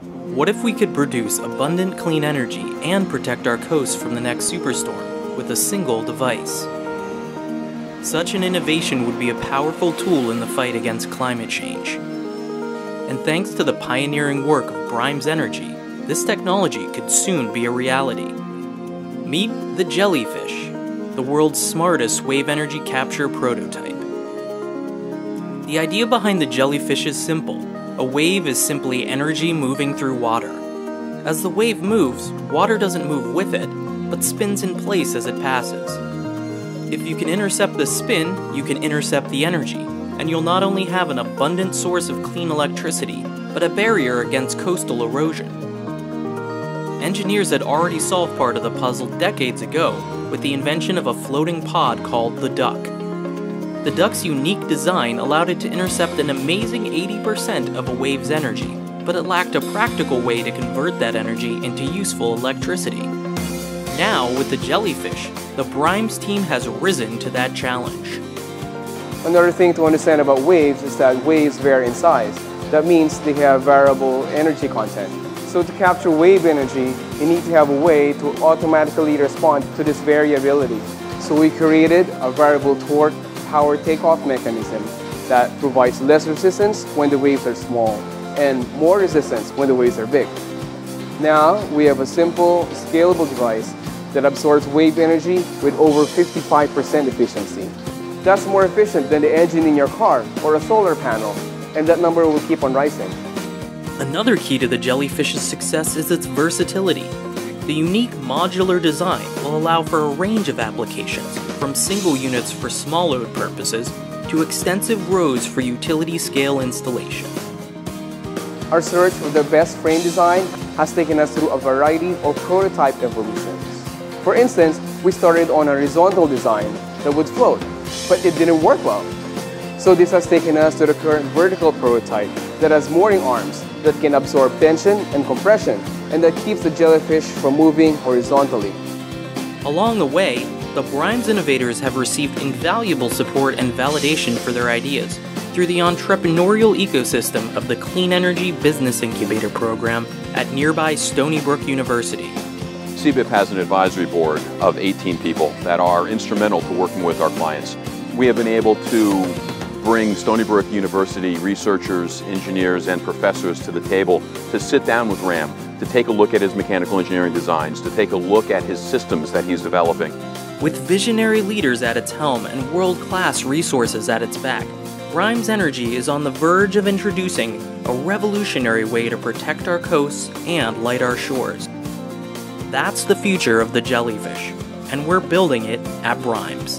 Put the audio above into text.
What if we could produce abundant clean energy and protect our coast from the next superstorm with a single device? Such an innovation would be a powerful tool in the fight against climate change. And thanks to the pioneering work of Brimes Energy, this technology could soon be a reality. Meet the Jellyfish, the world's smartest wave energy capture prototype. The idea behind the jellyfish is simple. A wave is simply energy moving through water. As the wave moves, water doesn't move with it, but spins in place as it passes. If you can intercept the spin, you can intercept the energy, and you'll not only have an abundant source of clean electricity, but a barrier against coastal erosion. Engineers had already solved part of the puzzle decades ago with the invention of a floating pod called the Duck. The Duck's unique design allowed it to intercept an amazing 80% of a wave's energy, but it lacked a practical way to convert that energy into useful electricity. Now, with the jellyfish, the Brimes team has risen to that challenge. Another thing to understand about waves is that waves vary in size. That means they have variable energy content. So to capture wave energy, you need to have a way to automatically respond to this variability. So we created a variable torque power takeoff mechanism that provides less resistance when the waves are small and more resistance when the waves are big. Now we have a simple, scalable device that absorbs wave energy with over 55% efficiency. That's more efficient than the engine in your car or a solar panel, and that number will keep on rising. Another key to the jellyfish's success is its versatility. The unique modular design will allow for a range of applications, from single units for small load purposes to extensive rows for utility scale installation. Our search for the best frame design has taken us through a variety of prototype evolutions. For instance, we started on a horizontal design that would float, but it didn't work well. So this has taken us to the current vertical prototype that has mooring arms that can absorb tension and compression and that keeps the jellyfish from moving horizontally. Along the way, the Brimes innovators have received invaluable support and validation for their ideas through the entrepreneurial ecosystem of the Clean Energy Business Incubator Program at nearby Stony Brook University. CEBIP has an advisory board of 18 people that are instrumental to working with our clients. We have been able to bring Stony Brook University researchers, engineers, and professors to the table to sit down with RAM, to take a look at his mechanical engineering designs, to take a look at his systems that he's developing. With visionary leaders at its helm and world-class resources at its back, Brimes Energy is on the verge of introducing a revolutionary way to protect our coasts and light our shores. That's the future of the jellyfish, and we're building it at Brimes.